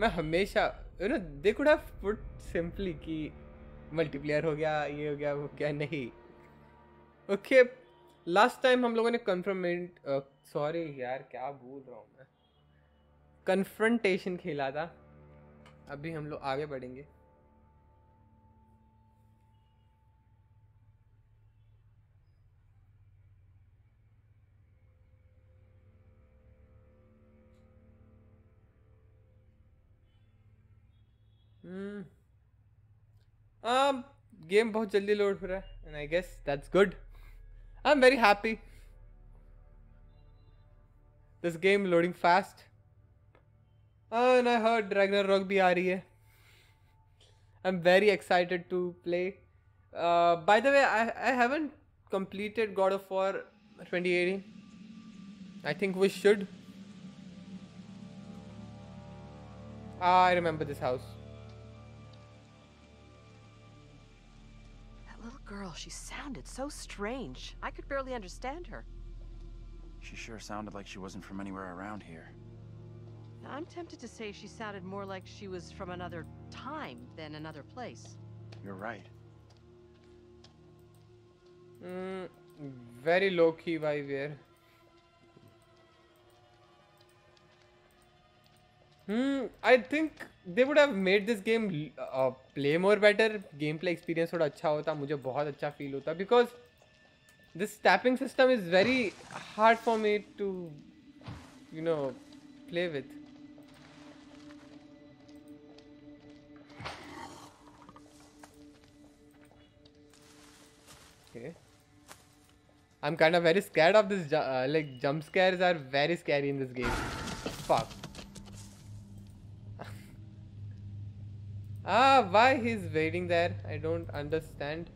मैं हमेशा you know they could have put simply कि मल्टीप्लेयर हो गया, ये हो गया, वो क्या नहीं। ओके लास्ट टाइम हम लोगों ने कन्फर्मेंट सॉरी यार, क्या बोल रहा हूँ मैं? कन्फ्रंटेशन खेला था। अभी हम लोग आगे बढ़ेंगे। um, गेम बहुत जल्दी लोड हो रहा है and I guess that's good I am very happy this game loading fast and I heard ड्रैगनर rock भी आ रही है I am very excited to play by the way I I haven't completed God of War 2018. I think we should. Ah, I remember this house. Girl, she sounded so strange. I could barely understand her. She sure sounded like she wasn't from anywhere around here. I'm tempted to say she sounded more like she was from another time than another place. You're right. Mm, very low key vibe here. Hmm, I think they would have made this game uh, play more better. Gameplay experience थोड़ा अच्छा होता मुझे बहुत अच्छा feel होता because this tapping system is very hard for me to you know play with. Okay. I'm kind of very scared of this. ju- Uh, like jump scares are very scary in this game. Fuck. ah, why he's waiting there? I don't understand.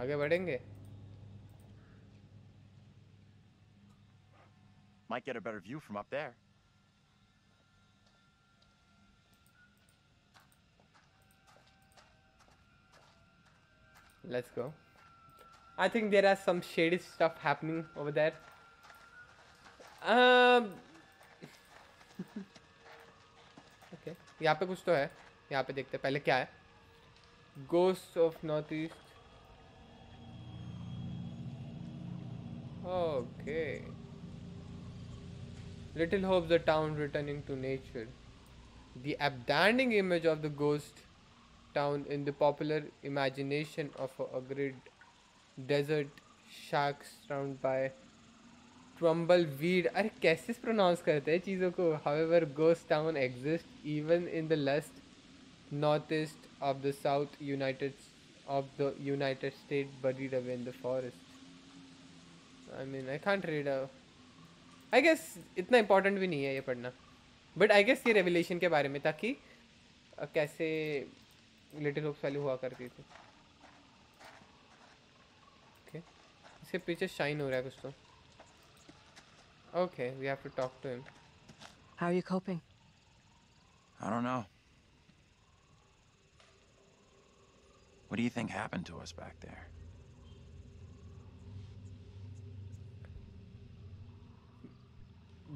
आगे बढ़ेंगे Might get a better view from up there. Let's go. I think there are some shady stuff happening over there. Um. यहाँ पे कुछ तो है। यहाँ पे देखते पहले क्या है? Ghost of north east okay Little Hope the town returning to nature the abandoned image of the ghost town in the popular imagination of a arid desert sharks round by tumbleweed अरे, कैसे pronounce करते हैं चीज़ों को? However goes town exist even in the least north east of the south united of the United State buried away in the forest I mean I can't read I guess इतना important भी नहीं है ये पढ़ना। But I guess ये revelation के बारे में था कि कैसे लिटिल होप्स वैल्यू हुआ करती थी। ओके इसके पीछे शाइन हो रहा है कुछ तो। Okay, we have to talk to him. How are you coping? I don't know. What do you think happened to us back there?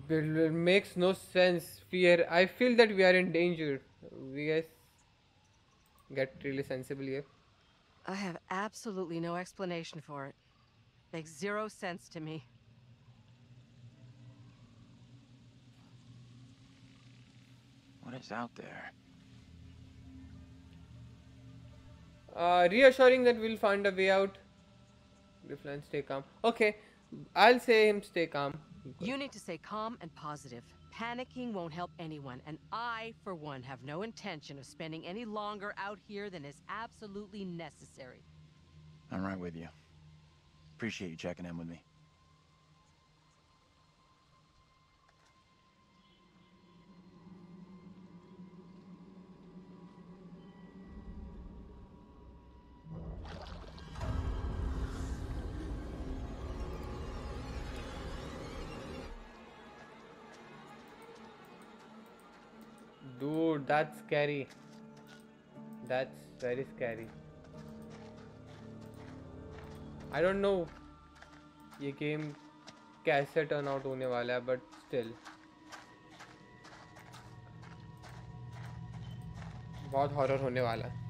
It makes no sense. Fear. I feel that we are in danger. We guys get really sensible here. I have absolutely no explanation for it. Makes zero sense to me. What is out there? uh, reassuring that we'll find a way out Griffin, stay calm okay i'll say him stay calm You need to stay calm and positive. Panicking won't help anyone, and I, for one, have no intention of spending any longer out here than is absolutely necessary. I'm right with you. Appreciate you checking in with me. Dude, that's scary. That's very scary. I don't know ये game कैसे turn out होने वाला है but still बहुत horror होने वाला है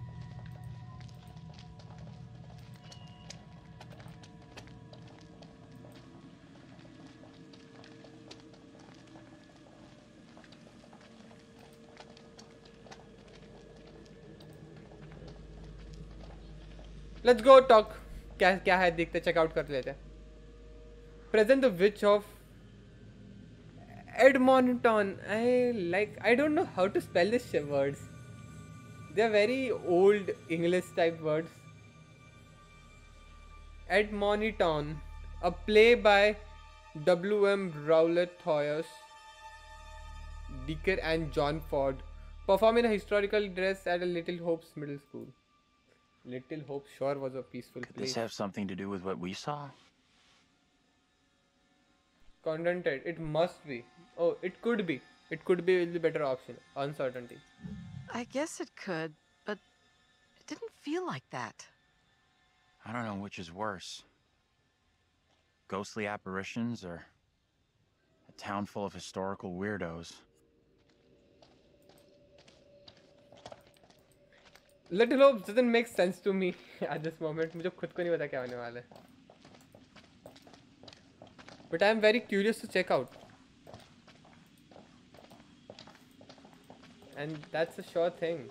let's go talk क्या क्या है? देखते चेकआउट कर लेते present the witch of Edmonton I like I don't know how to spell this words they are very old English type words Edmonton a play by W M Rowley Thomas Dekker and John Ford perform in historical dress at a Little Hope's middle school Little Hope sure was a peaceful Could place. this have something to do with what we saw? Contented. It must be. Oh, it could be. It could be the better option. Uncertainty. I guess it could, but it didn't feel like that. I don't know which is worse. Ghostly apparitions or a town full of historical weirdos. Little Hopes doesn't make sense to me at this moment. मुझे खुद को नहीं पता क्या होने वाला है. But I am very curious to check out. And that's a sure thing.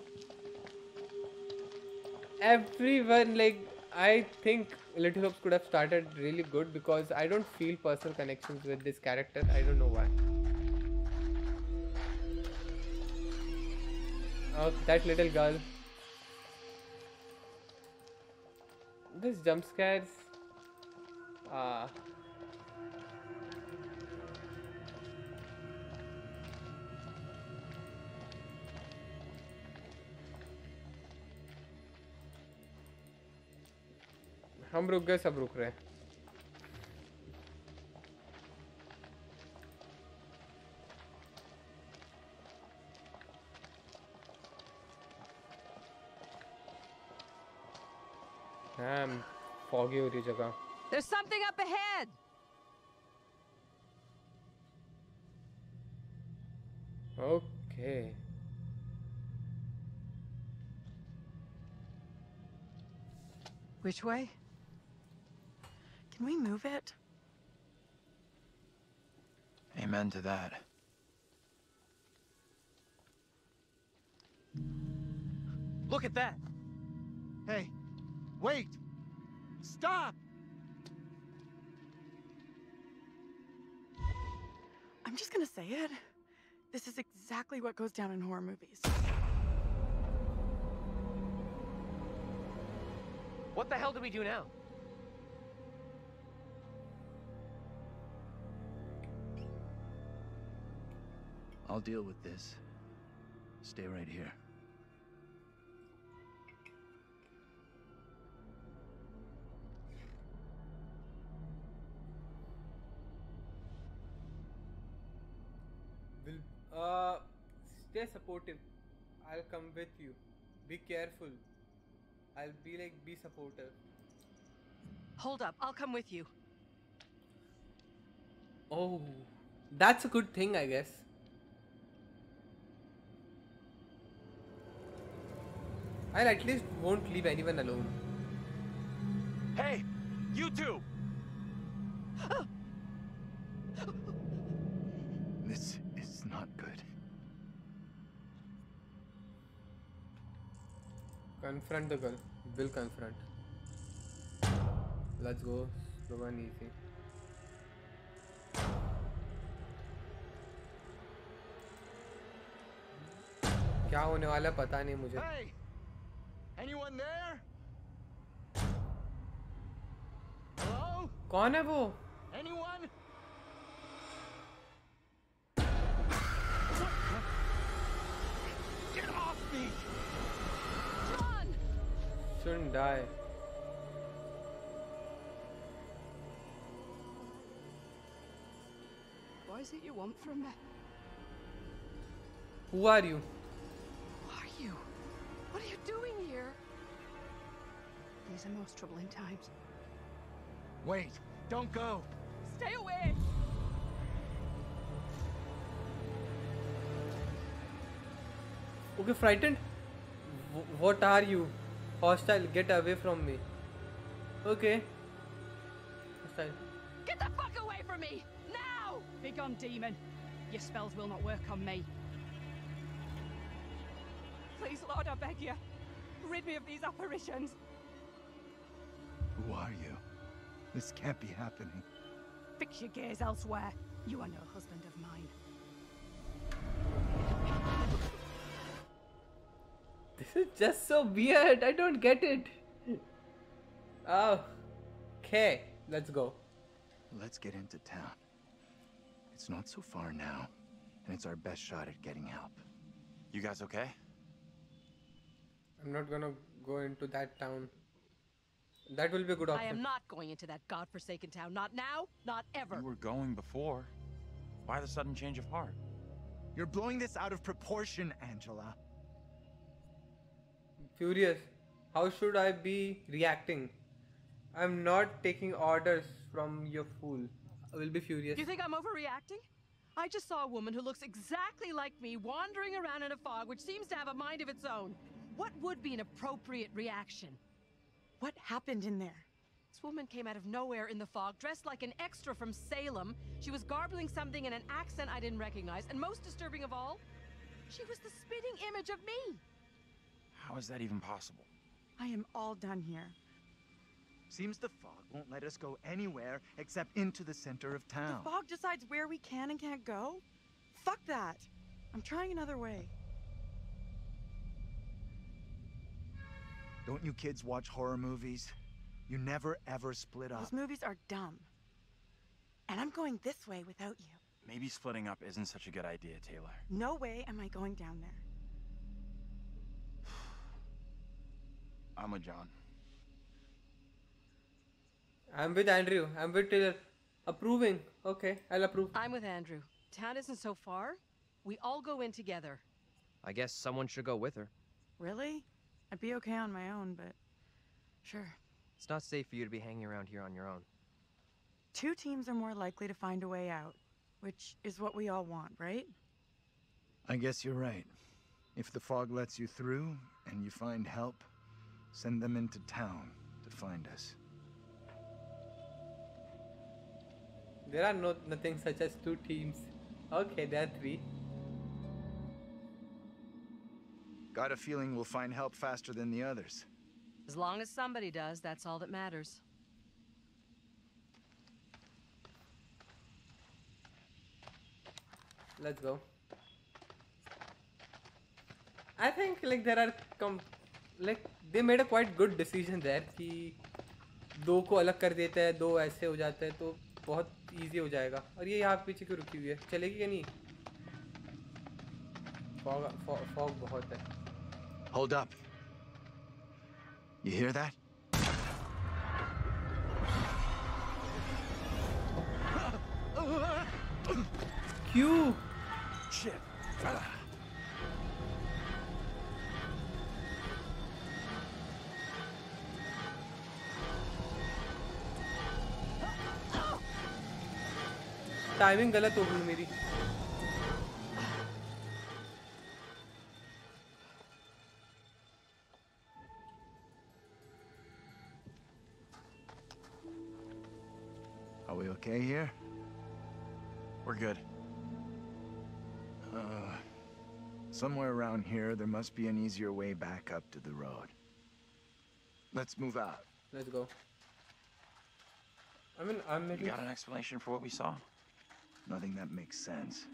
Everyone like I think Little Hopes could have started really good because I don't feel personal connections with this character. I don't know why. Oh, that little girl. This jump scares. Ah. हम रुक गए सब रुक रहे हैं foggy हो रही जगह There's something up ahead! Okay Which way? Can we move it? Amen to that. Look at that! Hey, wait! Stop! I'm just gonna say it. This is exactly what goes down in horror movies. What the hell do we do now? I'll deal with this. Stay right here. Will uh stay supportive. I'll come with you. Be careful. I'll be like be supportive. Hold up, I'll come with you. oh that's a good thing i guess. I'll at least won't leave anyone alone. Hey! You two! This confront the girl will confront let's go slow and easy क्या होने वाला पता नहीं मुझे Hey! Anyone there? Hello? कौन है वो Anyone? Get off me! Run! shouldn't die What is it you want from me? who are you Who are you? What are you doing here? These are most troubling times. Wait! Don't go! Stay away! okay frightened Wh- what are you? Hostile, get away from me. Okay. Hostile. Get the fuck away from me! Now! Begone, demon. Your spells will not work on me. Please, Lord, I beg you. Rid me of these apparitions. Who are you? This can't be happening. Fix your gaze elsewhere. You are no husband of mine. This is just so weird. I don't get it. Oh. Okay, let's go. Let's get into town. It's not so far now, and it's our best shot at getting help. You guys okay? I'm not gonna go into that town. That will be a good option. I am not going into that godforsaken town. Not now, not ever. You were going before. Why the sudden change of heart? You're blowing this out of proportion, Angela. Furious. How should I be reacting? I'm not taking orders from your fool. I will be furious. You think I'm overreacting? I just saw a woman who looks exactly like me wandering around in a fog which seems to have a mind of its own. What would be an appropriate reaction? What happened in there? This woman came out of nowhere in the fog, dressed like an extra from Salem. She was garbling something in an accent I didn't recognize, and most disturbing of all, she was the spitting image of me. How is that even possible? I am all done here. Seems the fog won't let us go anywhere except into the center of town. The fog decides where we can and can't go? Fuck that. I'm trying another way. Don't you kids watch horror movies? You never ever split up. Those movies are dumb. And I'm going this way without you. Maybe splitting up isn't such a good idea, Taylor. No way am I going down there. I'm with John. I'm with Andrew. I'm with Taylor. Approving. Okay, I'll approve. I'm with Andrew. Town isn't so far. We all go in together. I guess someone should go with her. Really? I'd be okay on my own, but sure. It's not safe for you to be hanging around here on your own. Two teams are more likely to find a way out, which is what we all want, right? I guess you're right. If the fog lets you through and you find help, send them into town to find us. There are no nothing such as two teams. Okay, there are three. Got a feeling we'll find help faster than the others. As long as somebody does, that's all that matters. Let's go. I think like there are com like they made a quite good decision there कि दो को अलग कर देता है दो ऐसे हो जाते हैं तो बहुत इजी हो जाएगा और ये यहाँ पीछे क्यों रुकी हुई है चलेगी या नहीं फॉग फॉग बहुत है Hold up. You hear that? क्यों Shit. टाइमिंग गलत हो गई मेरी Are we okay here? We're good. Uh, somewhere around here, there must be an easier way back up to the road. Let's move out. Let's go. I mean, I'm You making. got an explanation for what we saw? Nothing that makes sense.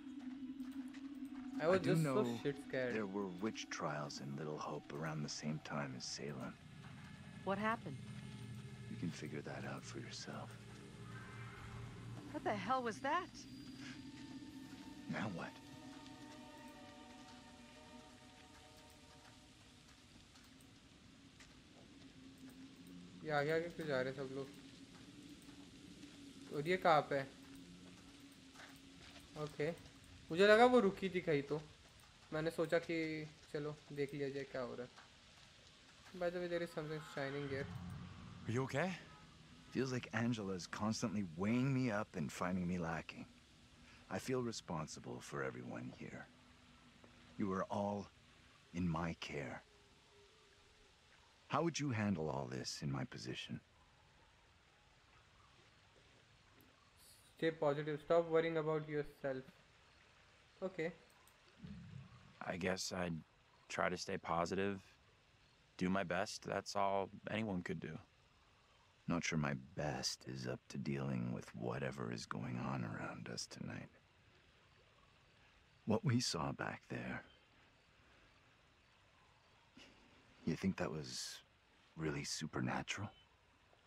I was do just so know shit scared. There were witch trials in Little Hope around the same time as Salem. What happened? You can figure that out for yourself. What the hell was that? Now what? ये आगे आगे क्यों जा रहे हैं सब लोग और ये कहाँ पे है ओके मुझे लगा वो रुकी थी कहीं तो मैंने सोचा कि चलो देख लिया जाए क्या हो रहा है by the way there is something shining here Are you okay? Feels like Angela's constantly weighing me up and finding me lacking. I feel responsible for everyone here. You are all in my care. How would you handle all this in my position? Stay positive. Stop worrying about yourself. Okay. I guess I'd try to stay positive, do my best. That's all anyone could do. Not sure my best is up to dealing with whatever is going on around us tonight. What we saw back there. You think that was really supernatural?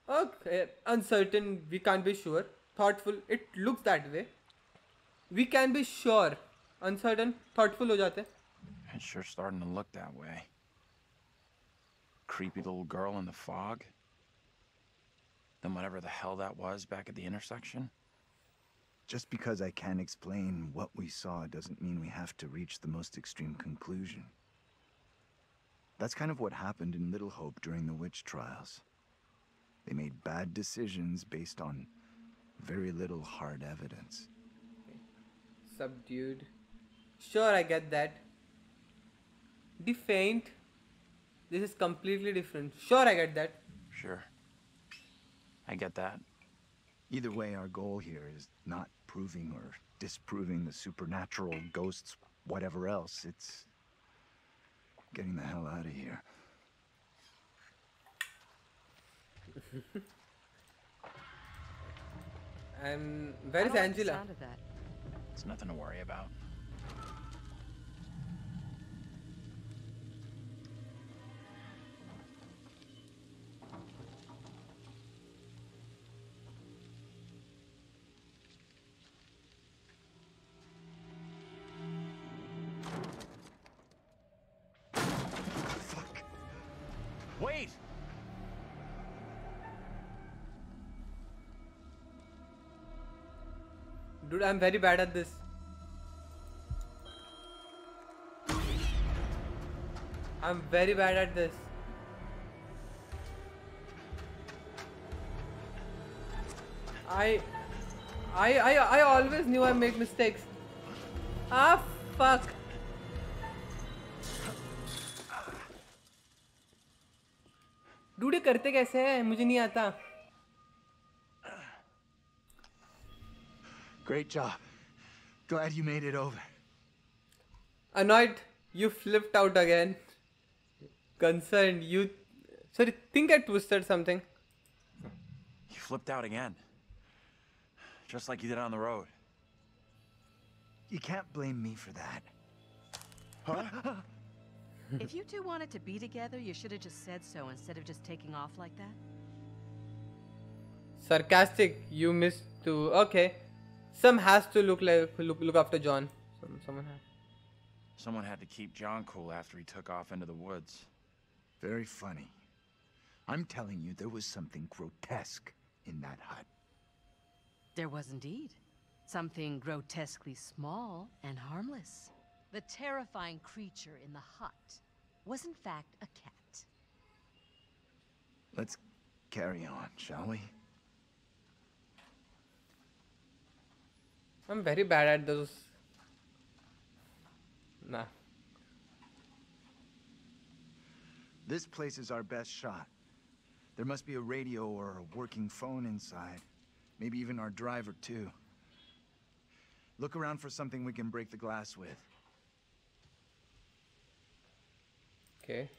Okay. Uncertain. We can't be sure thoughtful it looks that way. We can be sure uncertain thoughtful ho jate it's sure starting to look that way. Creepy little girl in the fog? Then whatever the hell that was back at the intersection? Just because I can't explain what we saw doesn't mean we have to reach the most extreme conclusion. That's kind of what happened in Little Hope during the witch trials. They made bad decisions based on very little hard evidence. Subdued. Sure, I get that. The faint. This is completely different. Sure, I get that. Sure. I get that. Either way, our goal here is not proving or disproving the supernatural, ghosts, whatever else. It's getting the hell out of here. And where I is don't like the Angela? sound of that. It's nothing to worry about. Dude, I'm very bad at this. I'm very bad at this. I, I, I, I always knew I make mistakes. Ah, fuck. ये करते कैसे हैं मुझे नहीं आता Great job. Glad you made it over. Annoyed, you flipped out again. Concerned, you. Sorry, think I twisted something. You flipped out again. Just like you did on the road. You can't blame me for that. Huh? if you two wanted to be together, you should have just said so instead of just taking off like that. Sarcastic, you missed to. Okay. Some has to look like look look after John. Some someone has. Someone had to keep John cool after he took off into the woods. Very funny. I'm telling you, there was something grotesque in that hut. There was indeed. Something grotesquely small and harmless. The terrifying creature in the hut was in fact a cat. Let's carry on, shall we? I'm very bad at those. Nah. This place is our best shot. There must be a radio or a working phone inside. Maybe even our driver, too. Look around for something we can break the glass with. Okay.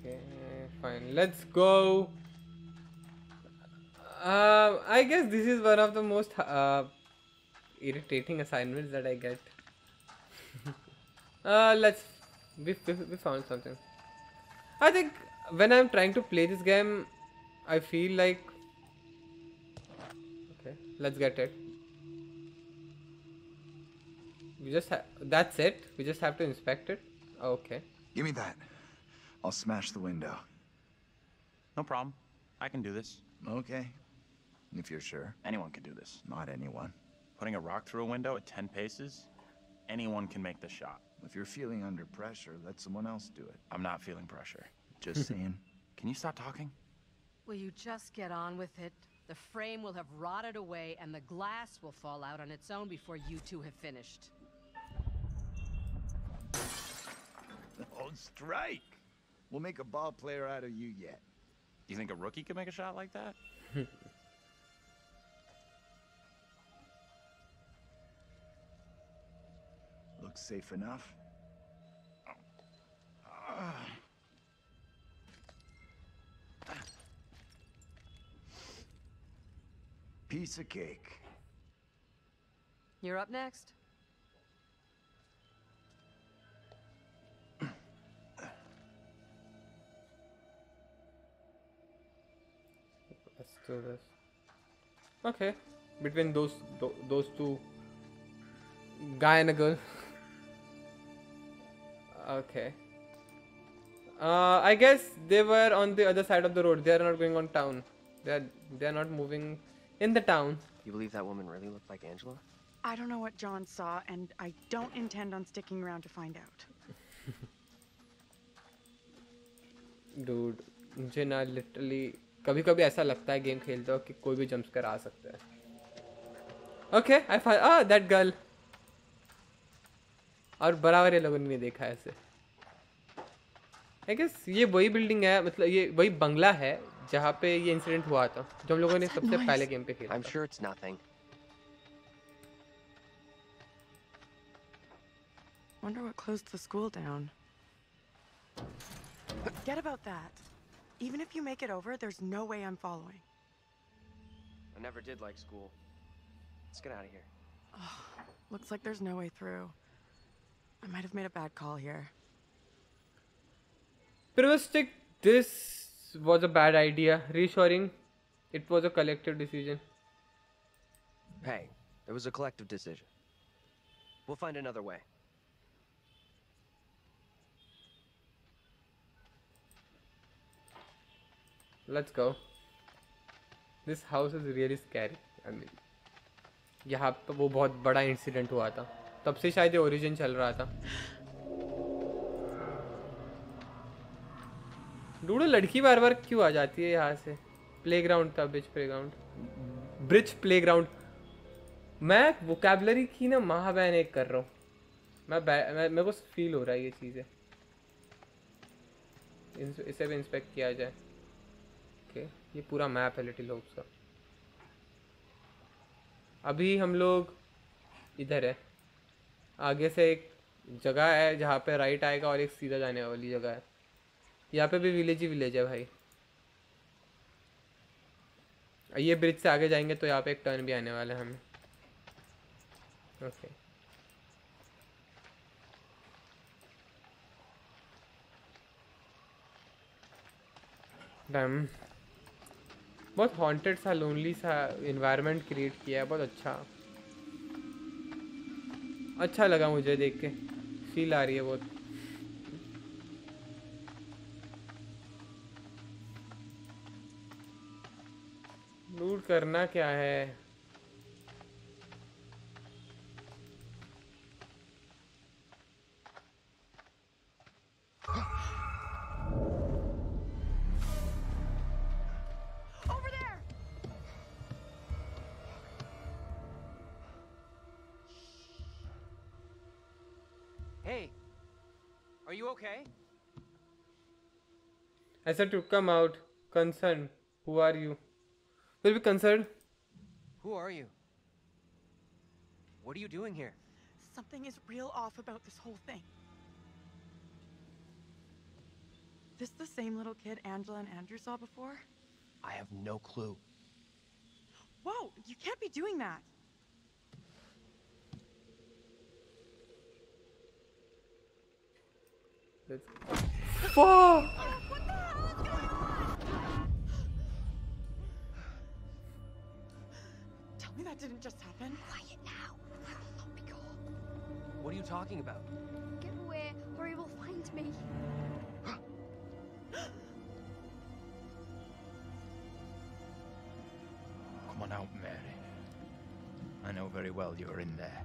Okay, fine. Let's go. Uh, I guess this is one of the most uh, irritating assignments that I get. uh, let's. We, we, we found something. I think when I'm trying to play this game, I feel like. Okay, let's get it. We just have. That's it. We just have to inspect it. Okay. Give me that. I'll smash the window. No problem. I can do this. Okay. If you're sure. Anyone can do this. Not anyone. Putting a rock through a window at 10 paces, anyone can make the shot. If you're feeling under pressure, let someone else do it. I'm not feeling pressure. Just saying. Can you stop talking? Will you just get on with it? The frame will have rotted away and the glass will fall out on its own before you two have finished. Oh, strike! We'll make a ball player out of you yet. Do you think a rookie could make a shot like that? Looks safe enough. Piece of cake. You're up next. Let's do this. Okay, between those those two, guy and a girl. okay. Uh, I guess they were on the other side of the road. They are not going on town. They are they are not moving in the town. You believe that woman really looked like Angela? I don't know what John saw, and I don't intend on sticking around to find out. Dude, मुझे ना literally कभी कभी ऐसा लगता है game खेलते हो कि कोई भी जंप कर आ सकता है okay I phi uh that girl और बराबर ये लोगों ने नहीं देखा ऐसे आई गेस ये वही बिल्डिंग है मतलब ये वही बंगला है जहाँ पे ये इंसिडेंट हुआ था जो हम लोगों ने What's that सबसे noise? पहले गेम पे खेला I'm था sure it's nothing. Wonder what closed the school down. Forget about that. Even if you make it over, there's no way I'm following. I never did like school. Let's get out of here. Looks like there's no way through. I might have made a bad call here. Privistic, this was a bad idea. Reassuring, it was a collective decision. Hey, it was a collective decision. We'll find another way. Let's go. This house is really scary. I mean, यहाँ पे वो बहुत बड़ा incident हुआ था तब से शायद ये ओरिजिन चल रहा था। डूडो लड़की बार बार क्यों आ जाती है यहाँ से? प्लेग्राउंड था ब्रिज प्लेग्राउंड ब्रिज प्लेग्राउंड मैं वोकेबलरी की ना महाबैन एक कर रहा हूँ। मैं, मैं मेरे को फील हो रहा है ये चीज़ें। इसे भी इंस्पेक्ट किया जाए। ओके ये पूरा मैप है लिटिल होप्स का अभी हम लोग इधर है। आगे से एक जगह है जहाँ पे राइट आएगा और एक सीधा जाने वाली जगह है। यहाँ पे भी विलेज ही विलेज है भाई। ये ब्रिज से आगे जाएँगे तो यहाँ पे एक टर्न भी आने वाला है हमें। ओके डैम बहुत हॉन्टेड सा लोनली सा इन्वायरमेंट क्रिएट किया है, बहुत अच्छा। अच्छा लगा मुझे देख के। फील आ रही है बहुत। लूट करना क्या है? I said to come out concerned who are you will be concerned Who are you? What are you doing here? Something is real off about this whole thing. This the same little kid Angela and Andrew saw before? I have no clue. Whoa, you can't be doing that. Let's Fuck! That didn't just happen. Quiet now. I will not be caught. What are you talking about? Get away, or he will find me. Come on out, Mary. I know very well you're in there.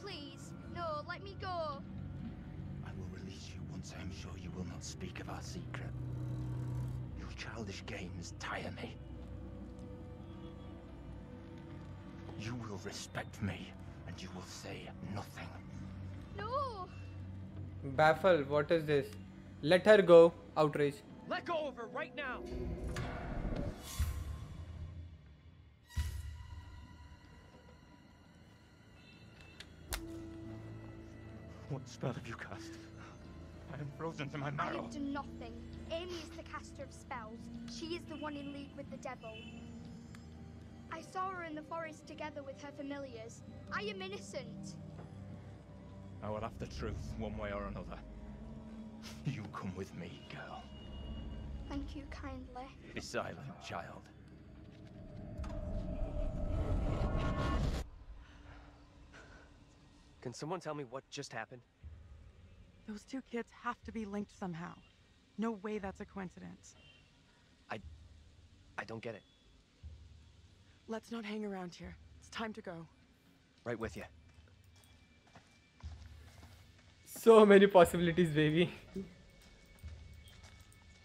Please, no, let me go. I will release you once I am sure you will not speak of our secret. Your childish games tire me. You will respect me, and you will say nothing. No! Baffle, what is this? Let her go. Outrage. Let go of her right now! What spell have you cast? I am frozen to my I marrow. have done nothing. Amy is the caster of spells. She is the one in league with the devil. I saw her in the forest together with her familiars. I am innocent. I will have the truth, one way or another. You come with me, girl. Thank you kindly. Be silent, child. Can someone tell me what just happened? Those two kids have to be linked somehow. No way that's a coincidence. I I don't get it. Let's not hang around here. It's time to go. Right with you. So many possibilities, baby.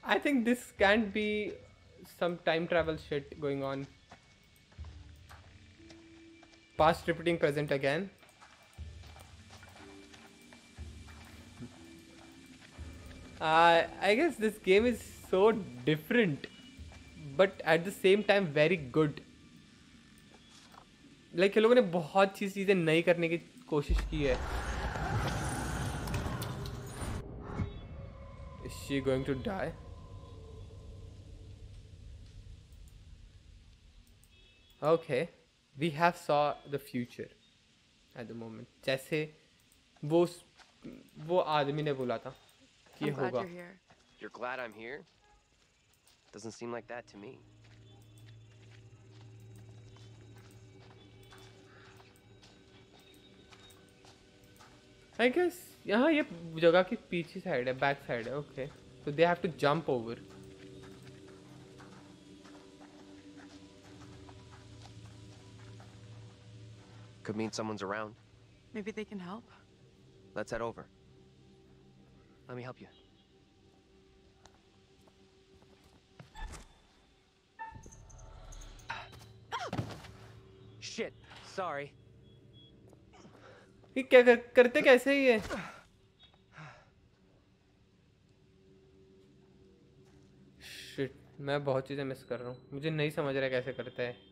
I think this can't be some time travel shit going on. Past repeating present again. Uh, I guess this game is so different, but at the same time very good. Like like, लोगों ने बहुत सी चीज़ें नई करने की कोशिश की है Is she going to die? Okay, we have saw the future at the moment. जैसे वो वो आदमी ने बोला था कि होगा. You're glad I'm here? Doesn't seem like that to me. I guess यहाँ ये जगह की पीछे साइड है बैक साइड है okay so they have to jump over Could mean someone's around. Maybe they can help. Let's head over. Let me help you. Shit, sorry. ये क्या कर, करते कैसे ही है Shit, मैं बहुत चीज़ें मिस कर रहा हूँ मुझे नहीं समझ रहा कैसे करते हैं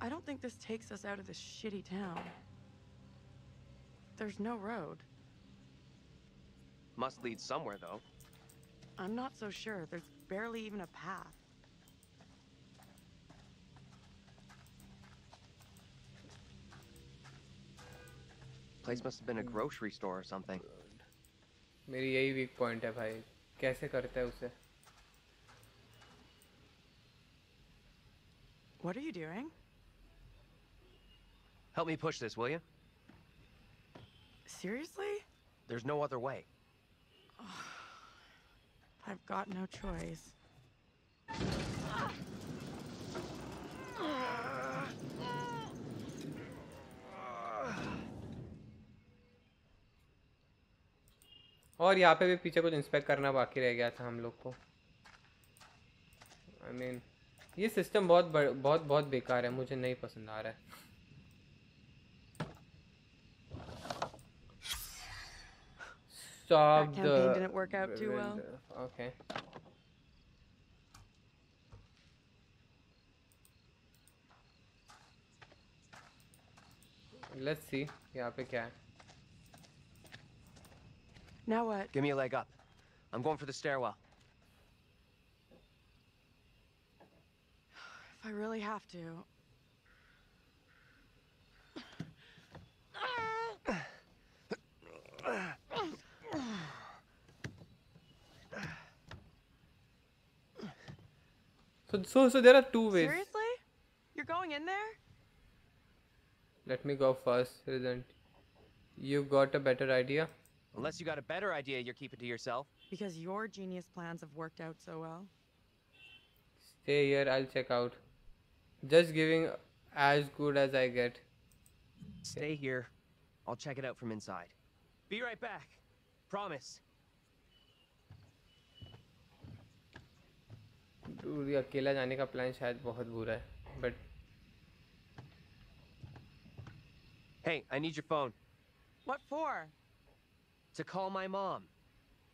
I don't think this takes us out of this shitty town. There's no road. Must lead somewhere, though. I'm not so sure. There's barely even a path. Place must have been a grocery store or something. मेरी यही weak point है भाई कैसे करते हैं उसे What are you doing? Help me push this, will you? Seriously? There's no other way. I've got no choice. और यहाँ पे भी पीछे कुछ इंस्पेक्ट करना बाकी रह गया था हम लोग को आई I मीन mean, ये सिस्टम बहुत बहुत बहुत बेकार है मुझे नहीं पसंद आ रहा है Stop the didn't work out too well. Okay. Let's see यहाँ पे क्या है Now what? Give me a leg up. I'm going for the stairwell. If I really have to. So so so there are two ways. Seriously? You're going in there? Let me go first, Resident. You got a better idea? Unless you got a better idea you're keeping to yourself. Because your genius plans have worked out so well. Stay here, I'll check out. Just giving as good as I get. Stay here. I'll check it out from inside. Be right back. Promise. Dude, ये अकेला जाने का plan शायद बहुत बुरा है but Hey, I need your phone. What for? To call my mom.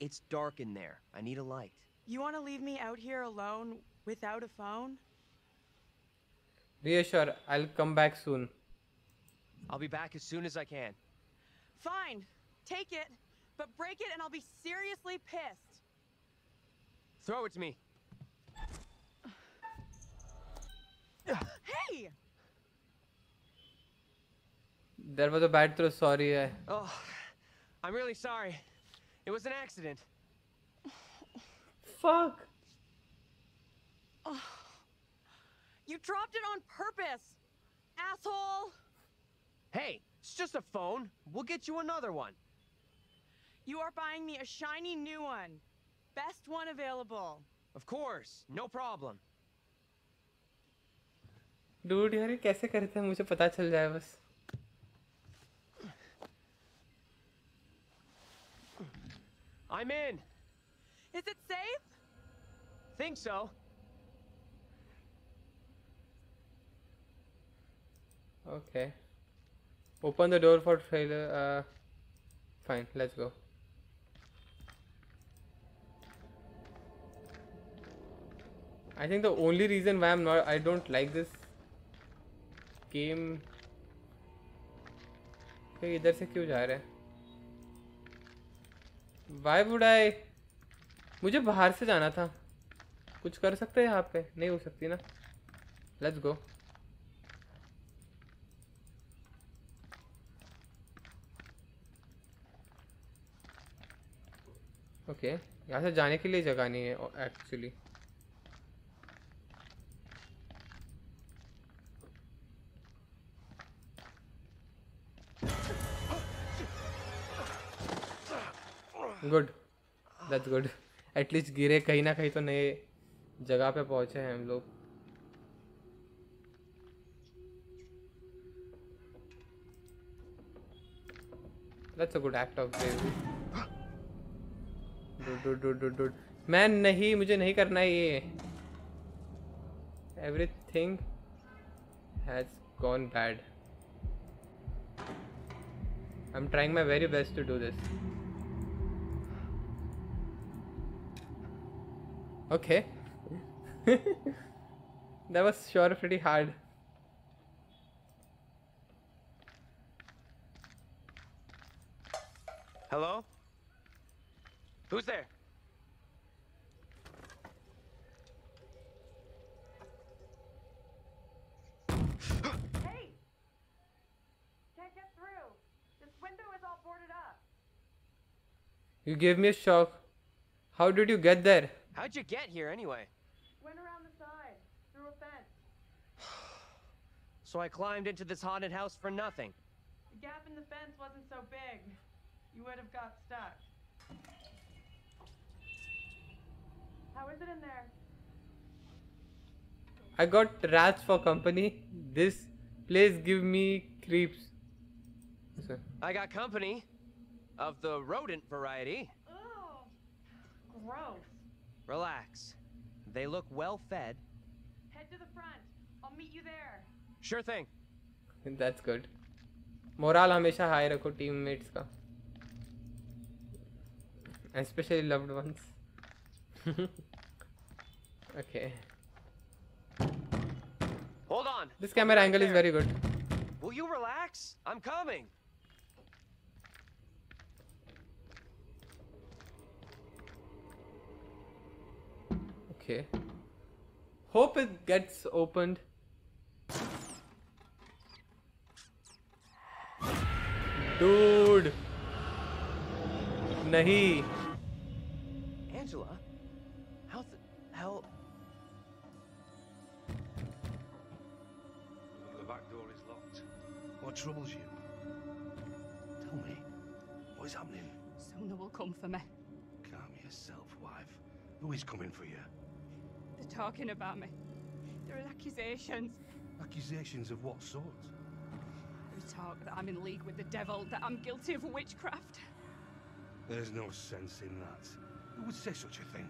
It's dark in there. I need a light. You want to leave me out here alone without a phone? Reassure, I'll come back soon. I'll be back as soon as I can. Fine, take it, but break it and I'll be seriously pissed. Throw it to me. Hey! There was a bad throw, sorry. I... Oh, I'm really sorry. It was an accident. Fuck! You dropped it on purpose! Asshole! Hey, it's just a phone. We'll get you another one. You are buying me a shiny new one. Best one available. Of course, no problem. Dude यार ये कैसे करते हैं मुझे पता चल जाए बस I'm in. Is it safe? Think so. Okay. Open the door for trailer. Uh, fine, let's go. I think the only reason why I'm not, I don't like this game. ये इधर से क्यों जा रहे हैं? Why वुड आई मुझे बाहर से जाना था। कुछ कर सकते हैं यहाँ पे? नहीं हो सकती ना। लेट्स गो ओके यहाँ से जाने के लिए जगह नहीं है actually good that's good at least गिरे कहीं ना कहीं तो नए जगह पे पहुँचे हैं हम लोग। That's a good act of Dev dude dude dude dude dude मैं नहीं, मुझे नहीं करना है ये। Everything has gone bad I am trying my very best to do this Okay. that was sure pretty hard. Hello? Who's there? Hey! Can't get through. This window is all boarded up. You gave me a shock. How did you get there? How'd you get here anyway? Went around the side, through a fence. So I climbed into this haunted house for nothing. The gap in the fence wasn't so big. You would have got stuck. How is it in there? I got rats for company. This place give me creeps. So, I got company. Of the rodent variety. Ugh. Gross. Relax. They look well fed. Head to the front. I'll meet you there. Sure thing. that's good. Morale हमेशा high रखो teammates का especially loved ones okay Hold on. this camera angle is very good Will you relax? I'm coming. Okay hope it gets opened dude नहीं Angela? How the hell? The back door is locked. What troubles you? Tell me, what is happening? Sona will come for me. Calm yourself, wife. Who is coming for you? They're talking about me. There are accusations. Accusations of what sort? There's talk that I'm in league with the devil, that I'm guilty of witchcraft. There's no sense in that. Who would say such a thing?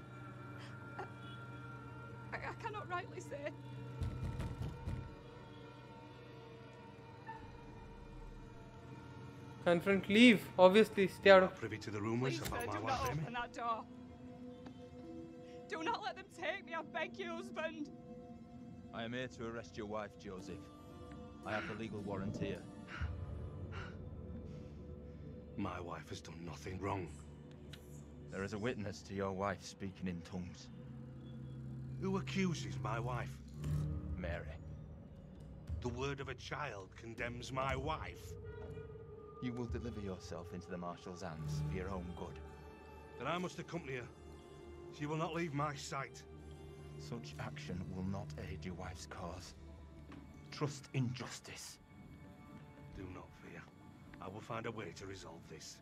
I, I cannot rightly say. Confront, leave. Obviously, stay out of. Privy to the rumours Please, about sir, my do wife, not open that door. Do not let them take me, I beg you, husband. I am here to arrest your wife, Joseph. I have the legal warrant here. My wife has done nothing wrong. There is a witness to your wife speaking in tongues. Who accuses my wife? Mary. The word of a child condemns my wife. You will deliver yourself into the Marshal's hands for your own good. Then I must accompany her. She will not leave my sight. Such action will not aid your wife's cause. Trust in justice. Do not fear. I will find a way to resolve this.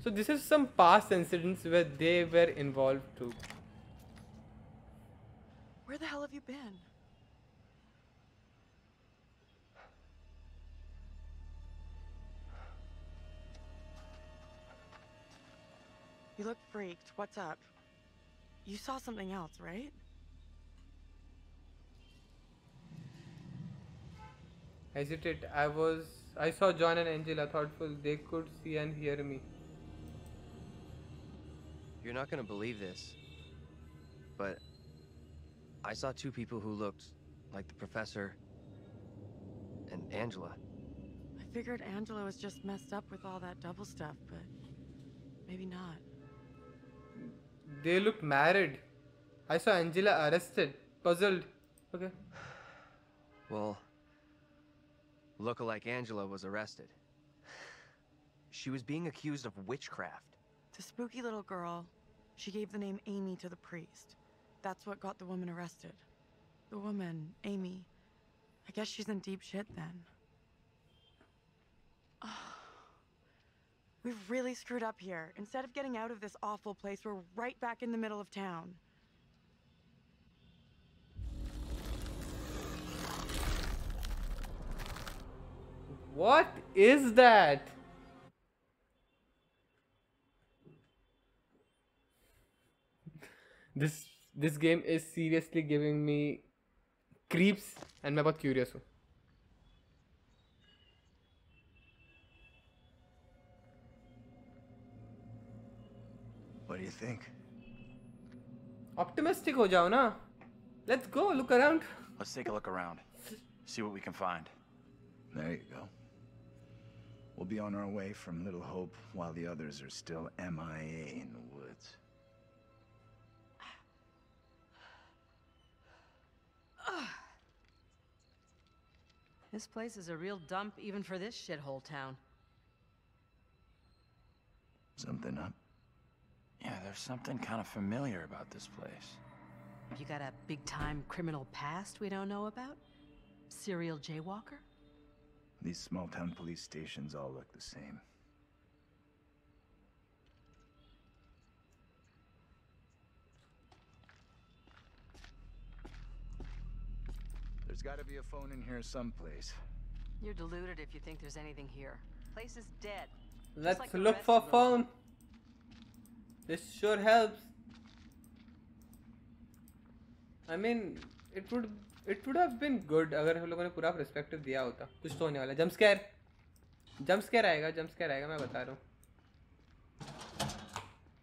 So this is some past incidents where they were involved too. Where the hell have you been? You look freaked. What's up? You saw something else, right? Hesitate. I was. I saw John and Angela. Thoughtful. They could see and hear me. You're not gonna believe this, but I saw two people who looked like the professor and Angela. I figured Angela was just messed up with all that double stuff, but maybe not. They looked married. I saw Angela arrested. Puzzled. Okay. Well, lookalike Angela was arrested. She was being accused of witchcraft. The spooky little girl, she gave the name Amy to the priest. That's what got the woman arrested. The woman, Amy. I guess she's in deep shit then. We've really screwed up here. Instead of getting out of this awful place, we're right back in the middle of town. What is that? this this game is seriously giving me creeps and मैं बहुत curious हूँ What do you think? optimistic हो जाओ ना let's go look around Let's take a look around. See what we can find. There you go. We'll be on our way from Little Hope while the others are still MIA in the woods. This place is a real dump even for this shithole town. Something up? Yeah, there's something kind of familiar about this place. You got a big-time criminal past we don't know about? Serial jaywalker? These small town police stations all look the same. There's gotta be a phone in here someplace. You're deluded if you think there's anything here. Place is dead. Just let's like the look rest for of them. phone this sure helps I mean it would it would have been good अगर हम लोगों ने पूरा perspective दिया होता कुछ तो होने वाला जंप स्कैर जंप स्कैर आएगा जंप स्कैर आएगा मैं बता रहा हूँ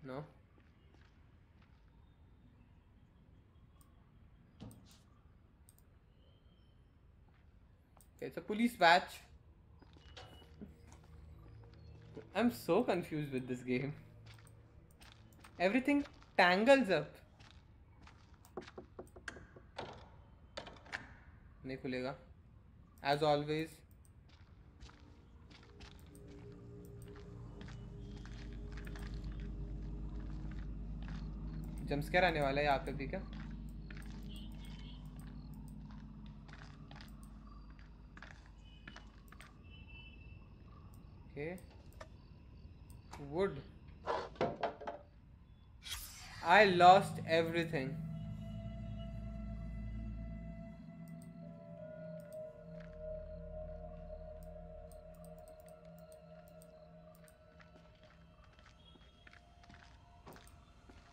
no Okay, it's a police badge. I'm so confused with this game. Everything tangles up. नहीं खुलेगा एज ऑलवेज जम्पस्केयर आने वाला है यहाँ पे भी क्या okay. Wood. I lost everything.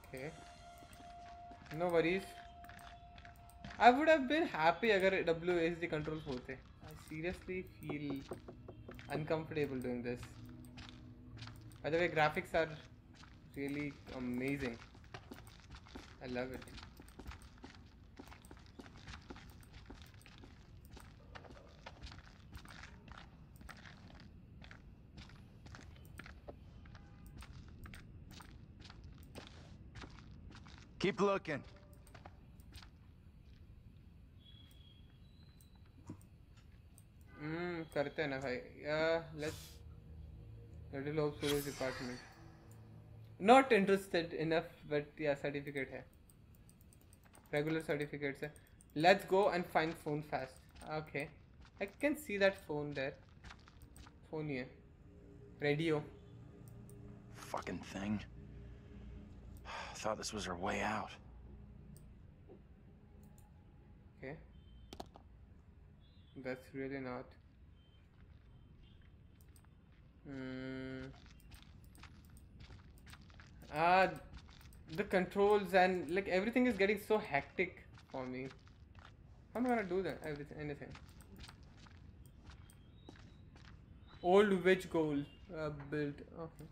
Okay. No worries. I would have been happy if WASD controls hote. I seriously feel uncomfortable doing this. By the way, graphics are really amazing. I love it. Keep looking. करते हैं ना भाई let's Little hope storage department not interested enough but या certificate है regular certificates है let's go and find phone fast okay I can see that phone there phone ही है radio Fucking thing. Thought this was our way out. Okay. That's really not. Hmm. Ah, the controls and like everything is getting so hectic for me. How am I gonna do that? Everything, anything. Old witch goal uh, built. Okay.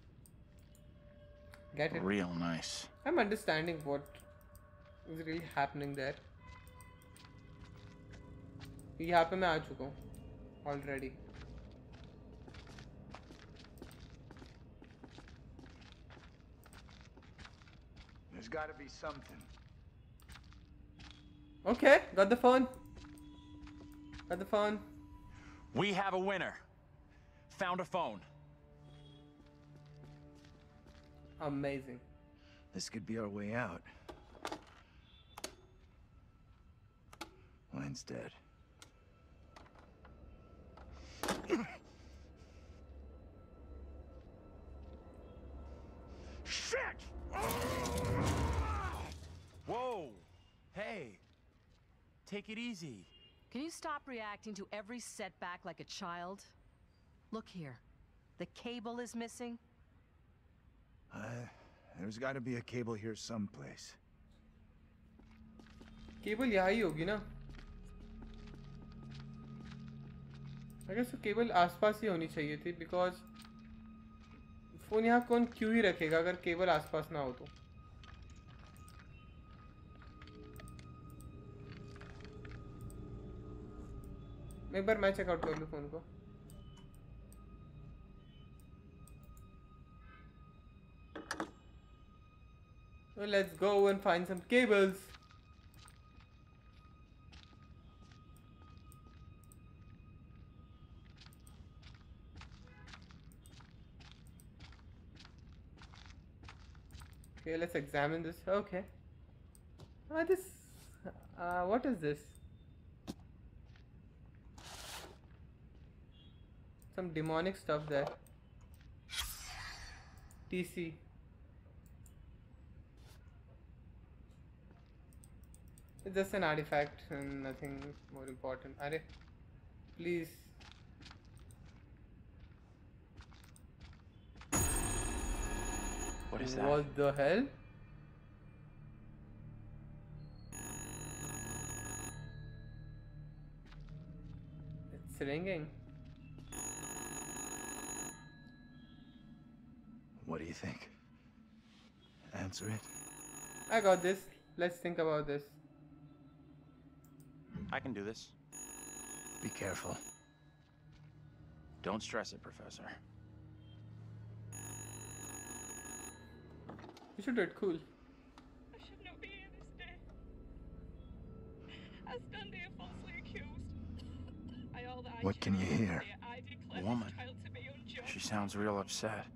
Get it? Real nice. I'm understanding what is really happening there. यहाँ पे मैं आ चुका हूँ already. There's gotta be something. Okay, got the phone. Got the phone. We have a winner. Found a phone. Amazing. This could be our way out. Mine's dead. Take it easy. Can you stop reacting to every setback like a child? Look here. The cable is missing. Uh, there's gotta be a cable here someplace. Cable यहाँ ही होगी ना अगर सो cable आसपास ही होनी चाहिए थी because phone यहाँ कौन क्यों ही रखेगा अगर केबल आसपास ना हो तो एक बार मैं चेकआउट कर लूँ फोन को So let's go and find some cables. Okay, let's examine this. Okay. Ah, this. Uh, what is this? Some demonic stuff there. TC. It's just an artifact and nothing more important. Are please. What is that? What the hell? It's ringing. What do you think? Answer it. I got this. Let's think about this. I can do this. Be careful. Don't stress it, Professor. You should do it cool. I should not be here this day. I stand here falsely accused. I all that I What can you hear? I declare Woman. this trial to be unjust. She sounds real upset.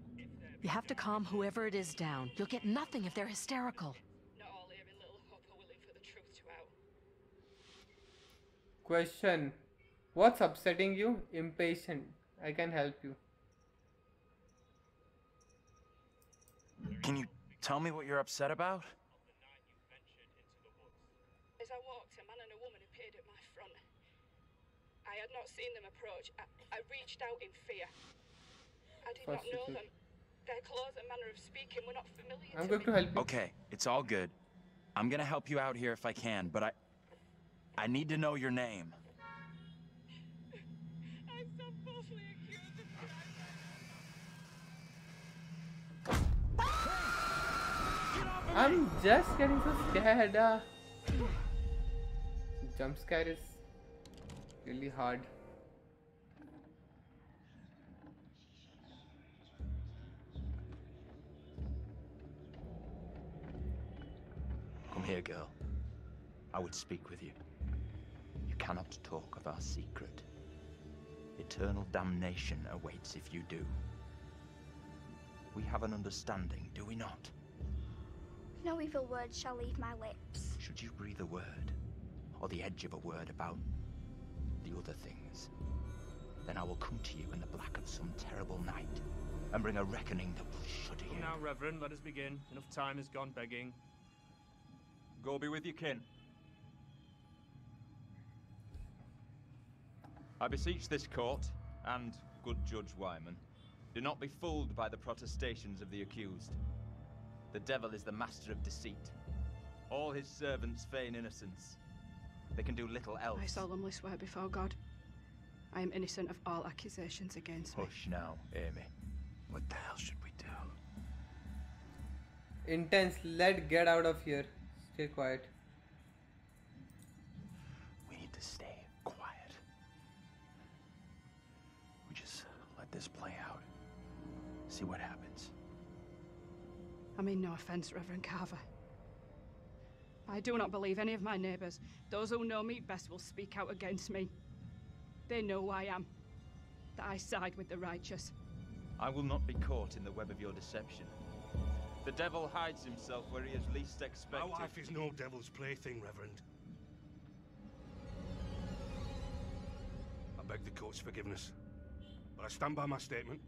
You have to calm whoever it is down. You'll get nothing if they're hysterical. Not all here Little Hope willing for the truth to out. Question What's upsetting you? Impatient. I can help you. Can you tell me what you're upset about? As I walked, a man and a woman appeared at my front. I had not seen them approach. I, I reached out in fear. I did not know them. Their clothes and manner of speaking were not familiar I'm to going me. to help you. Okay, it's all good. I'm gonna help you out here if I can, but I... I need to know your name. I'm so falsely accused of I'm just getting so scared. Uh. Jump scare is really hard. Come here, girl. I would speak with you. You cannot talk of our secret. Eternal damnation awaits if you do. We have an understanding, do we not? No evil word shall leave my lips. Should you breathe a word, or the edge of a word about the other things, then I will come to you in the black of some terrible night and bring a reckoning that will shudder you. Now, Reverend, let us begin. Enough time has gone begging. Go be with your kin. I beseech this court, and good Judge Wyman, do not be fooled by the protestations of the accused. The devil is the master of deceit. All his servants feign innocence. They can do little else. I solemnly swear before God, I am innocent of all accusations against me. Hush now, Amy. What the hell should we do? Intense. Let get out of here. Stay quiet. We need to stay quiet. We just uh, let this play out. See what happens. I mean no offense, Reverend Carver. I do not believe any of my neighbors. Those who know me best will speak out against me. They know who I am. That I side with the righteous. I will not be caught in the web of your deception. The devil hides himself where he is least expected. My wife is no devil's plaything, Reverend. I beg the court's forgiveness. But I stand by my statement.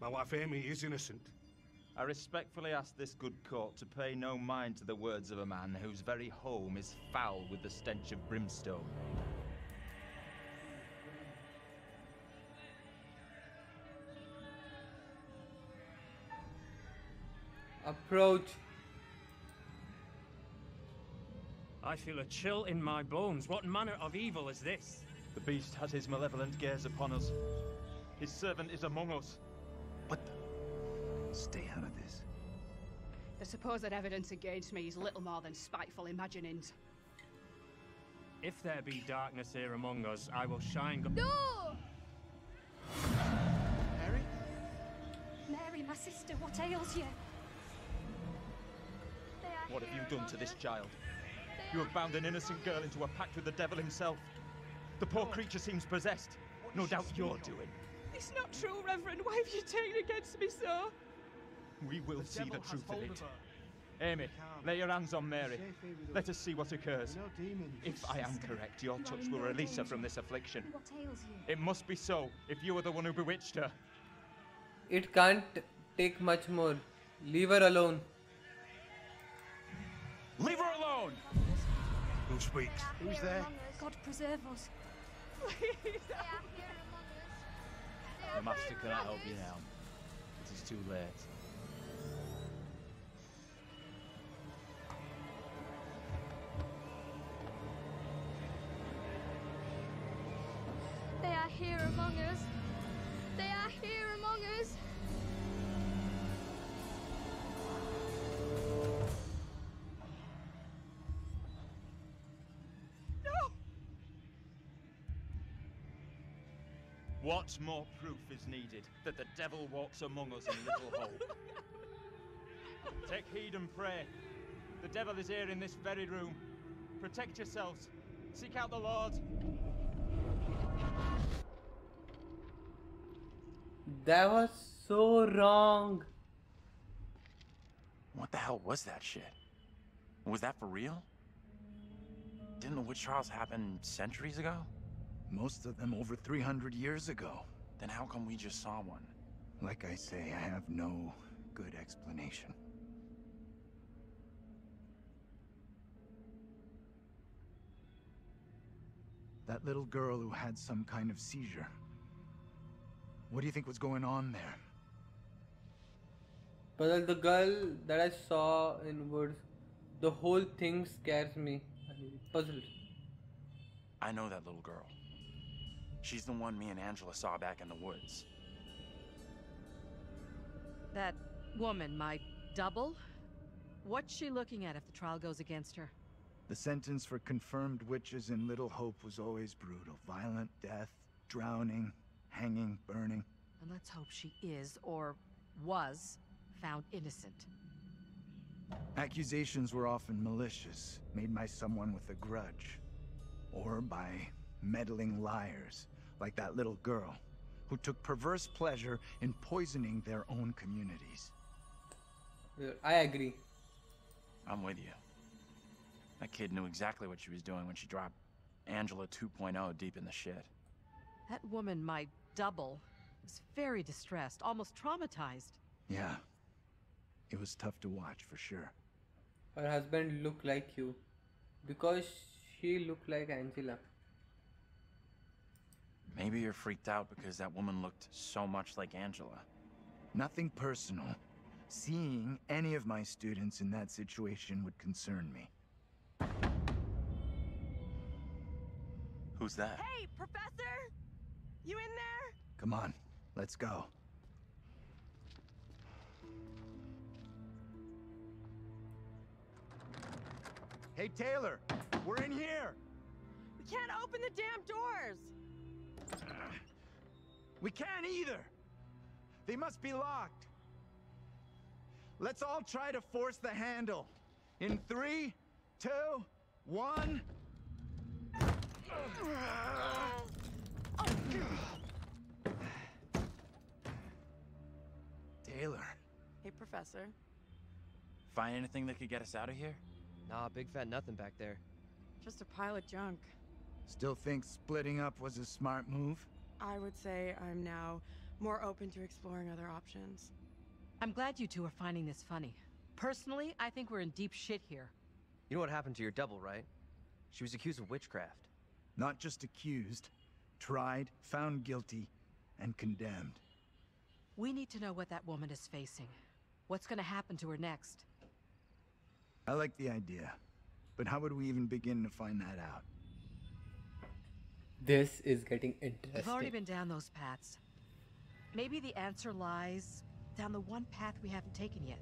My wife Amy is innocent. I respectfully ask this good court to pay no mind to the words of a man whose very home is foul with the stench of brimstone. Approach. I feel a chill in my bones. What manner of evil is this? The beast has his malevolent gaze upon us. His servant is among us. But stay out of this. The supposed evidence against me is little more than spiteful imaginings. If there be darkness here among us, I will shine. No! Mary? Mary, my sister, what ails you? What have you done to this child? You have bound an innocent girl into a pact with the devil himself. The poor creature seems possessed. No doubt you're doing. It's not true, Reverend. Why have you taken against me so? We will see the truth of it. Amy, lay your hands on Mary. Let us see what occurs. If I am correct, your touch will release her from this affliction. What ails you? It must be so, if you are the one who bewitched her. It can't take much more. Leave her alone. Leave her alone! Who speaks? Who's there? God preserve us. They are here among us. The master cannot help you now. It is too late. They are here among us. They are here among us. What more proof is needed that the devil walks among us in Little Hope? Take heed and pray. The devil is here in this very room. Protect yourselves. Seek out the Lord. That was so wrong. What the hell was that shit? Was that for real? Didn't the witch trials happen centuries ago? Most of them over 300 years ago. Then how come we just saw one? Like I say, I have no good explanation. That little girl who had some kind of seizure. What do you think was going on there? Puzzle, the girl that I saw in woods, the whole thing scares me. I'm Puzzled. I know that little girl. She's the one me and Angela saw back in the woods. That woman, my double? What's she looking at if the trial goes against her? The sentence for confirmed witches in Little Hope was always brutal. Violent death, drowning, hanging, burning. And let's hope she is, or was, found innocent. Accusations were often malicious, made by someone with a grudge. Or by meddling liars, like that little girl, who took perverse pleasure in poisoning their own communities. I agree. I'm with you. That kid knew exactly what she was doing when she dropped Angela 2.0 deep in the shit. That woman, my double, was very distressed, almost traumatized. Yeah. It was tough to watch, for sure. Her husband looked like you. Because she looked like Angela. Maybe you're freaked out because that woman looked so much like Angela. Nothing personal. Seeing any of my students in that situation would concern me. Who's that? Hey, Professor! You in there? Come on, let's go. Hey, Taylor! We're in here! We can't open the damn doors! We can't either! They must be locked. Let's all try to force the handle. In three, two, one. Taylor. Hey, Professor. Find anything that could get us out of here? Nah, big fat nothing back there. Just a pile of junk. Still think splitting up was a smart move? I would say I'm now more open to exploring other options. I'm glad you two are finding this funny. Personally, I think we're in deep shit here. You know what happened to your double, right? She was accused of witchcraft. Not just accused, tried, found guilty, and condemned. We need to know what that woman is facing. What's gonna happen to her next? I like the idea, but how would we even begin to find that out? This is getting interesting. We've already been down those paths. Maybe the answer lies down the one path we haven't taken yet.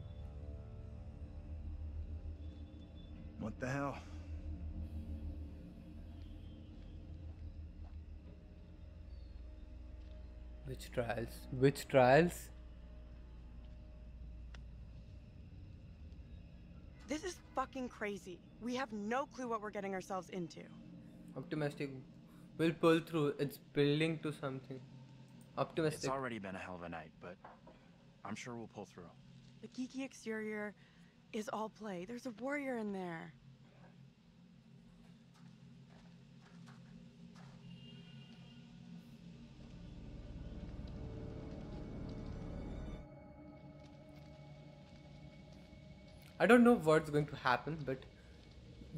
What the hell? Witch trials? Witch trials? This is fucking crazy. We have no clue what we're getting ourselves into. Optimistic. We'll pull through. It's building to something. Optimistic. It's already been a hell of a night, but I'm sure we'll pull through. The geeky exterior is all play. There's a warrior in there. I don't know what's going to happen, but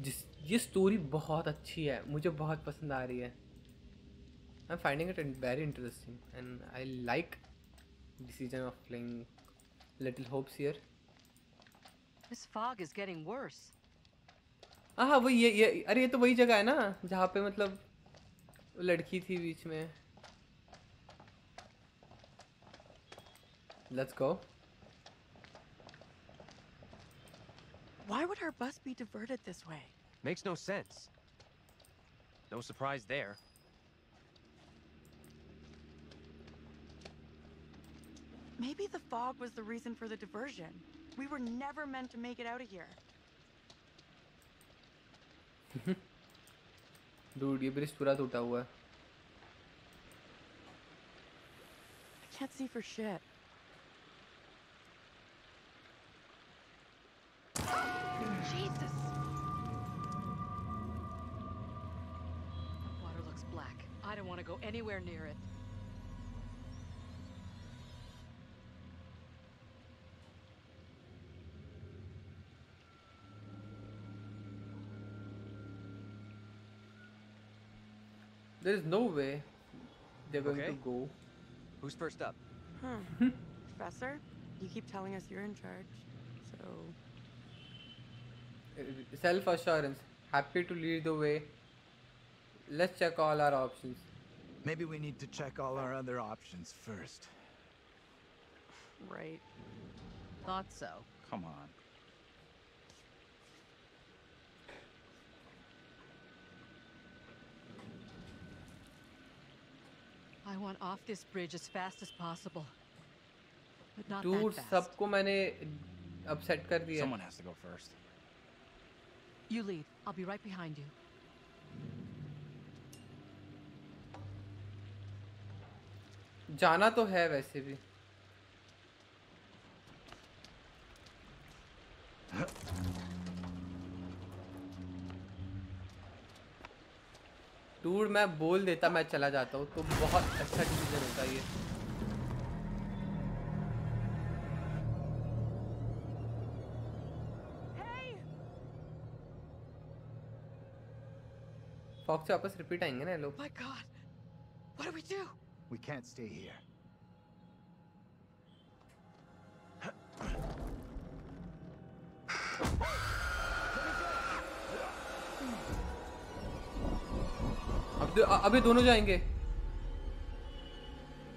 जिस ये story बहुत अच्छी है मुझे बहुत पसंद आ रही है I am finding it very interesting and I like decision of playing Little Hopes here. This fog is getting worse. हाँ हाँ वही ये ये अरे ये तो वही जगह है ना जहाँ पे मतलब वो लड़की थी बीच में Let's go. Why would our bus be diverted this way? Makes no sense. No surprise there. Maybe the fog was the reason for the diversion. We were never meant to make it out of here. Dude, ये bridge पूरा टूटा हुआ है I can't see for shit. Jesus! Water looks black. I don't want to go anywhere near it. There is no way they're going Okay. to go. Who's first up? Hmm. Professor? You keep telling us you're in charge, so Self assurance. Happy to lead the way. Let's check all our options. Maybe we need to check all our other options first. right. Thought so. Come on. I want off this bridge as fast as possible. But not Dude, that fast. सबको मैंने upset कर दिया. Someone has to go first. You lead. I'll be right behind you. जाना तो है वैसे भी दूर मैं बोल देता मैं चला जाता हूँ तो बहुत अच्छा डिसीज़न होता ये। फॉक्स वापस रिपीट आएँगे ना लोग? My god what do we do we can't stay here Oh! अब दो, अभी दोनों जाएंगे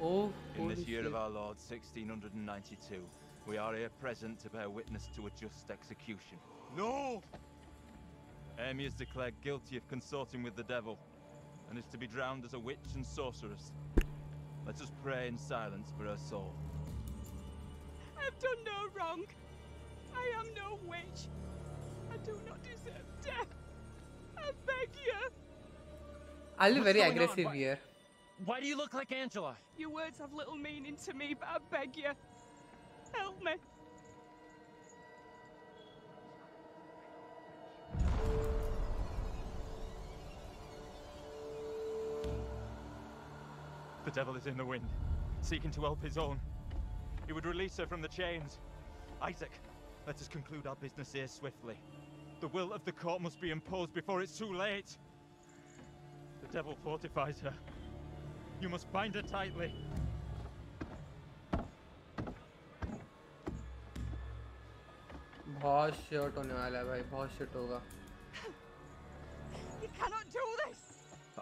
Oh, In holy this year shit. of our Lord, 1692, we are here present to bear witness to a just execution. No! Amy is declared guilty of consorting with the devil, and is to be drowned as a witch and sorceress. Let us pray in silence for her soul. I've done no wrong. I am no witch. I do not deserve death. I beg you. I'll be What's very aggressive What- here. Why do you look like Angela? Your words have little meaning to me, but I beg you. Help me. The devil is in the wind, seeking to help his own. He would release her from the chains. Isaac, let us conclude our business here swiftly. The will of the court must be imposed before it's too late The devil fortifies her. You must bind her tightly. बहुत shot होने वाला है भाई बहुत shot होगा You cannot do this.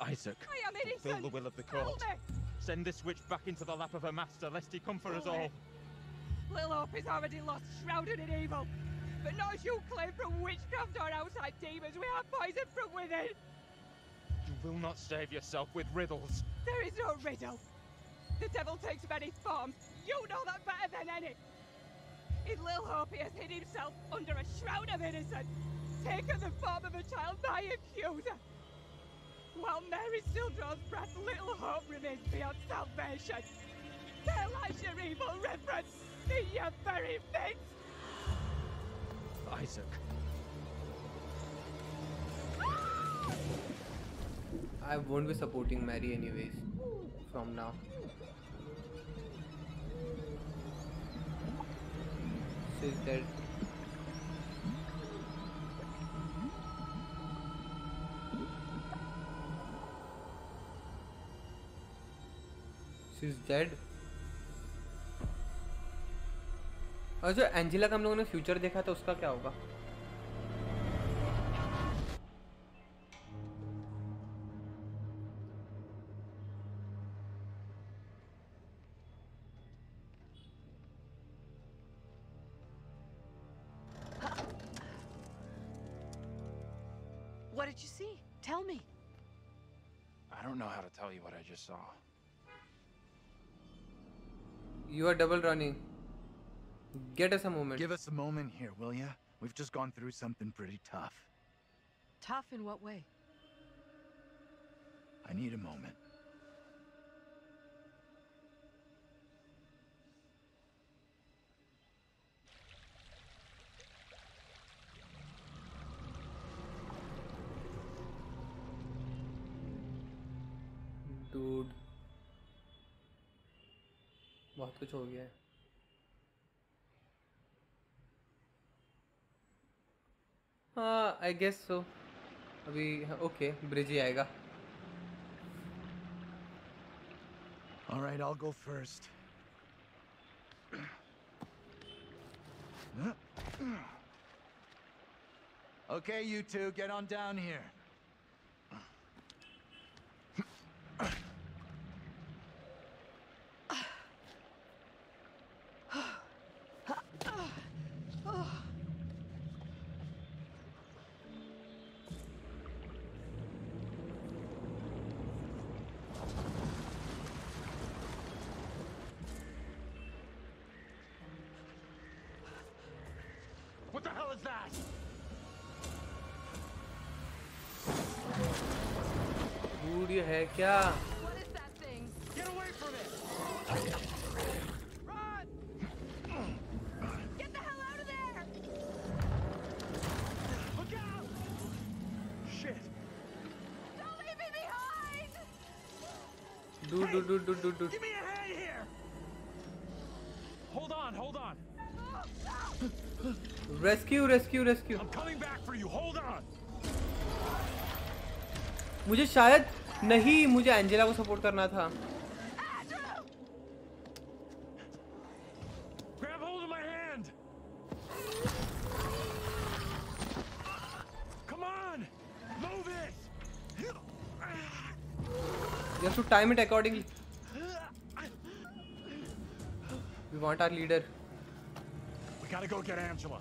Isaac, I am innocent. fulfill the will of the Help court. me. Send this witch back into the lap of her master, lest he come for us all. Little Hope is already lost, shrouded in evil. But not as you claim from witchcraft or outside demons. We are poisoned from within. You will not save yourself with riddles. There is no riddle. The devil takes many forms. You know that better than any. In Lil Hope, he has hid himself under a shroud of innocence, taken the form of a child, my accuser. While Mary still draws breath, little hope remains beyond salvation. Their lives your evil Reverend in your very face! Isaac. I won't be supporting Mary anyways from now. She's dead. She's dead. और जो Angela का हम लोगों ने future देखा था उसका क्या होगा just saw. You are double running. Get us a moment. Give us a moment here, will ya? We've just gone through something pretty tough. Tough in what way? I need a moment. Dude. बहुत कुछ हो गया है हाँ I guess so अभी okay bridge ही आएगा All right, I'll go first. Okay, you two, get on down here. Dude, ये है क्या? What is that thing? Get away from it! Get the hell out of there! Look out! Shit! Don't leave me behind! Dude, dude, dude, dude, dude, dude. Give me a hand here! Hold on, hold on. Rescue, rescue, rescue. I'm coming back for you. Hold on. मुझे शायद नहीं मुझे Angela को support करना था. You have to time it accordingly. We want our leader. We gotta go get Angela.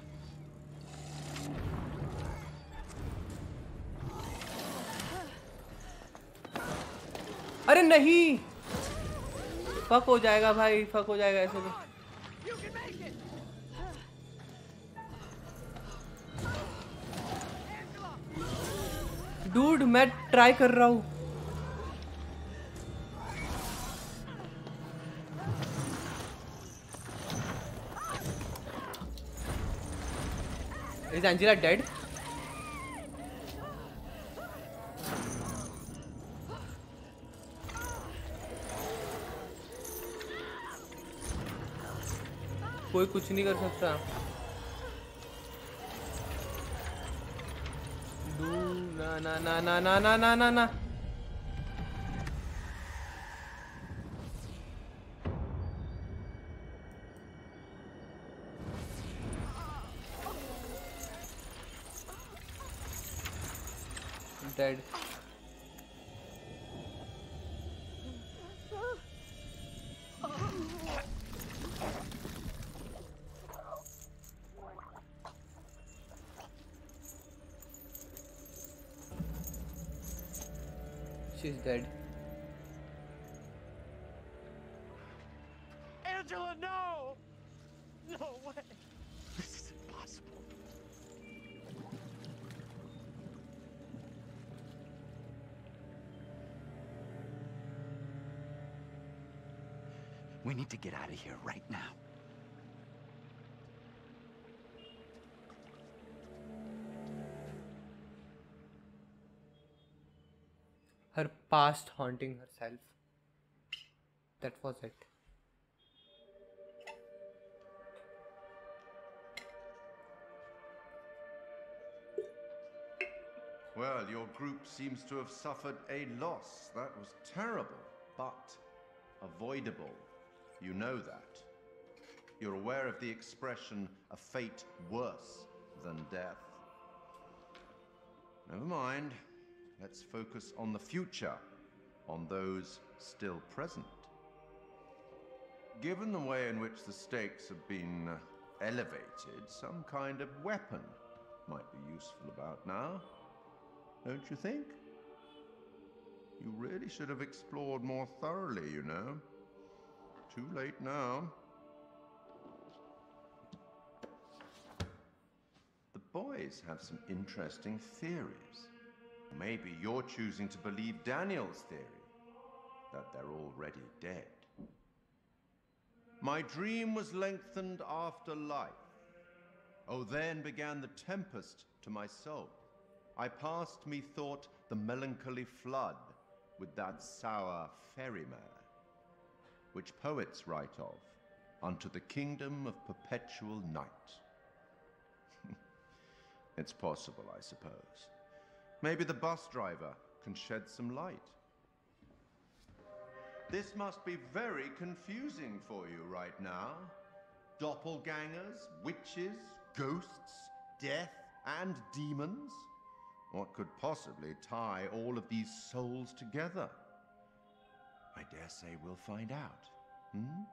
अरे नहीं fuck हो जाएगा भाई, फक हो जाएगा ऐसे तो! डूड, मैं ट्राई कर रहा हूँ Is Angela dead? कोई कुछ नहीं कर सकता। ना ना ना ना ना ना ना ना ना। Dead. Dead Angela, no! No way. This is impossible. We need to get out of here right now. Past haunting herself that was it Well, your group seems to have suffered a loss. That was terrible, but avoidable. You know that. You're aware of the expression, a fate worse than death. Never mind. Let's focus on the future, on those still present. Given the way in which the stakes have been uh, elevated, some kind of weapon might be useful about now. Don't you think? You really should have explored more thoroughly, you know. Too late now. The boys have some interesting theories. Maybe you're choosing to believe Daniel's theory that they're already dead. My dream was lengthened after life. Oh, then began the tempest to my soul. I passed, methought, the melancholy flood with that sour ferryman, which poets write of, unto the kingdom of perpetual night. it's possible, I suppose. Maybe the bus driver can shed some light. This must be very confusing for you right now. Doppelgangers, witches, ghosts, death, and demons? What could possibly tie all of these souls together? I dare say we'll find out. Hmm?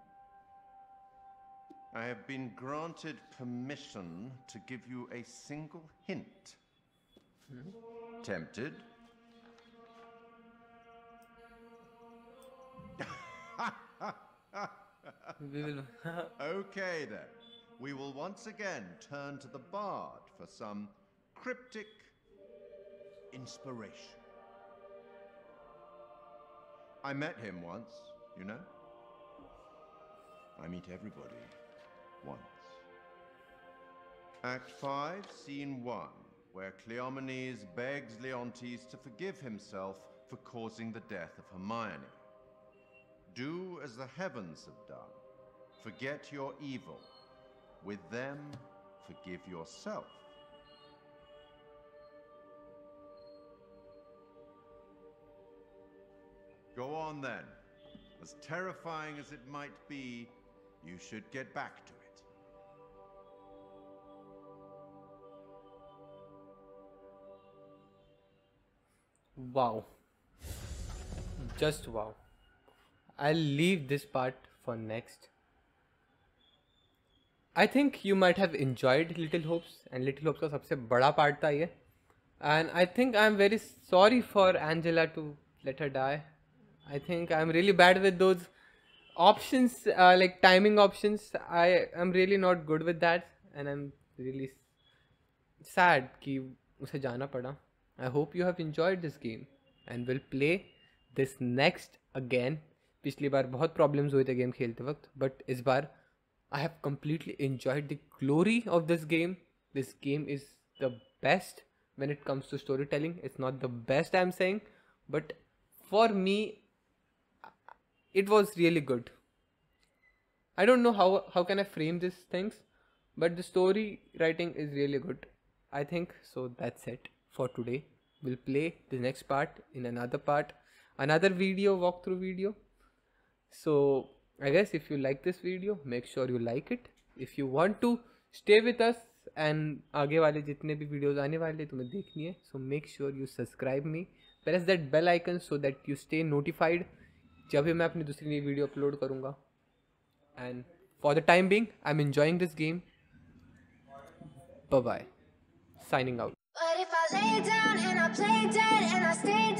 I have been granted permission to give you a single hint. Tempted? okay then. We will once again turn to the bard for some cryptic inspiration. I met him once, you know? I meet everybody once. Act 5, Scene 1, where Cleomenes begs Leontes to forgive himself for causing the death of Hermione. Do as the heavens have done. Forget your evil. With them, forgive yourself. Go on then. As terrifying as it might be, you should get back to Wow. Just wow. I'll leave this part for next. I think you might have enjoyed Little Hopes and Little Hopes का सबसे बड़ा part था ये and I think I'm very sorry for Angela to let her die. I think I'm really bad with those options uh, like timing options. I am really not good with that and I'm really sad कि उसे जाना पड़ा. I hope you have enjoyed this game and will play this next again. पिछली बार बहुत problems हुए थे game खेलते वक्त बट इस बार I have completely enjoyed the glory of this game. This game is the best when it comes to storytelling. It's not the best I'm saying, but for me, it was really good. I don't know how how can I frame these things, but the story writing is really good. I think so. That's it for today. We'll play the next part in another part, another video walkthrough video. So I guess if you like this video, make sure you like it. If you want to stay with us and आगे वाले जितने भी videos आने वाले तुम्हें देखनी है so make sure you subscribe me press that bell icon so that you stay notified जब भी मैं अपनी दूसरी नई वीडियो अपलोड करूँगा and for the time being I'm enjoying this game bye bye signing out play dead and I stay